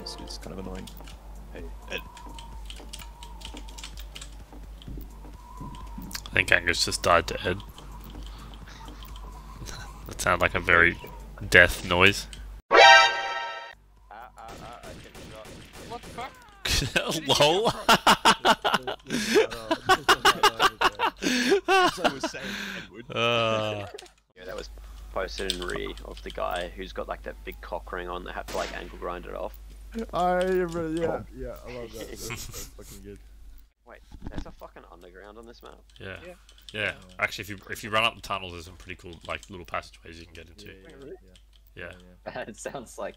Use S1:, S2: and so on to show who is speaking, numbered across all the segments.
S1: It's, it's kind of annoying. Hey, Ed.
S2: I think Angus just died to Ed. that sounded like a very death noise.
S3: Ah, ah, ah, I get shot.
S4: What the fuck?
S2: Lol.
S1: As I was saying, Edward.
S2: uh,
S3: Yeah, that was posted in re of the guy who's got like that big cock ring on that have to like angle grind it off.
S5: I remember, yeah, yeah, I love that. That's, that's fucking good.
S3: Wait, there's a fucking underground on this map.
S2: yeah.
S4: Yeah.
S2: yeah. Actually, if you if you run up the tunnels, there's some pretty cool like little passageways you can get into.
S5: Yeah,
S4: really?
S5: yeah,
S2: Yeah.
S6: it sounds like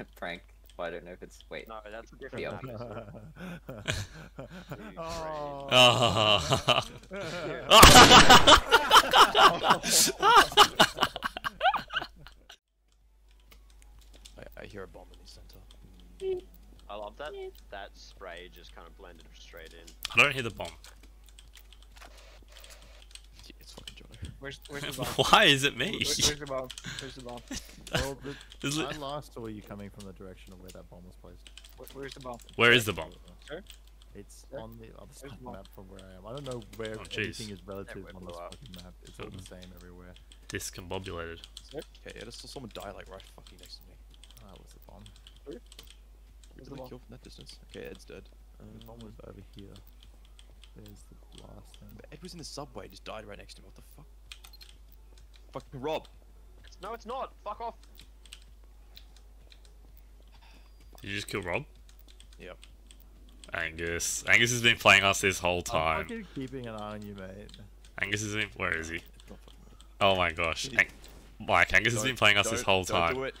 S6: a prank. But I don't know if it's. Wait.
S3: No, that's a different map.
S5: oh,
S2: Oh.
S1: I, I hear a bomb in the center.
S3: I love that. That spray just kind of blended straight in.
S2: I don't hear the bomb.
S1: Yeah, it's fucking Jono.
S4: Where's where's the bomb?
S2: Why is it me?
S4: Where- Where's the bomb? Where's the bomb?
S5: well, the,
S2: Is it-
S5: I last saw you coming from the direction of where that bomb was placed.
S4: Where- Where's the bomb?
S2: Where is the bomb?
S4: Sir?
S5: It's
S4: Where?
S5: on the other side of
S4: the
S5: the map from where I am. I don't know where
S2: Oh, jeez.
S5: anything is relative on this fucking map. It's all the mm-hmm. same everywhere.
S2: Discombobulated.
S1: Okay, yeah, there's still someone die like right fucking next to me.
S5: Ah, what's the bomb?
S1: You're
S4: Where's the
S1: gonna
S4: bomb?
S1: kill from that distance. Okay, Ed's dead.
S5: The bomb
S1: Um,
S5: was over here. There's the blast thing.
S1: Ed was in the subway, just died right next to me. What the fuck? Fucking Rob.
S3: It's, no, it's not. Fuck off.
S2: Did you just kill Rob?
S1: Yep.
S2: Angus. Angus has been playing us this whole time.
S5: I'm
S2: time.
S5: fucking keeping an eye on you, mate.
S2: Angus has been. Where is he?
S1: Don't fucking me.
S2: Oh my gosh. Ang- Mike, Angus has been playing us this whole
S1: Don't
S2: time.
S1: do it.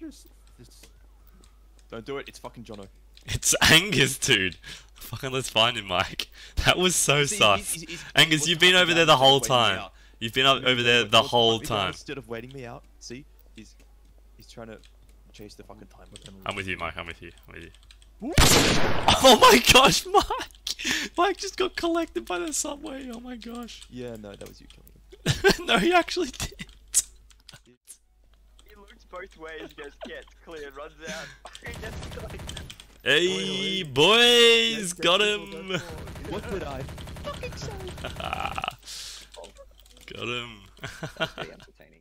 S5: Just, just
S1: Don't do it. It's fucking Jono.
S2: It's Angus, dude. Fucking let's find him, Mike. That was so
S1: See,
S2: sus.
S1: he's- he's- he's-
S2: Angus, you've been over there the whole time. You've been up over there the whole time.
S1: Instead of waiting me out, see, he's he's trying to chase the fucking time with him.
S2: I'm with you, Mike. I'm with you. I'm with you. Oh my gosh, Mike! Mike just got collected by the subway. Oh my gosh.
S1: Yeah, no, that was you killing him.
S2: no, he actually did.
S3: He looks both ways, goes, yeah, it's clear, runs out. Oh,
S2: hey, boys, got him.
S1: What did I?
S2: got him.
S6: Pretty entertaining.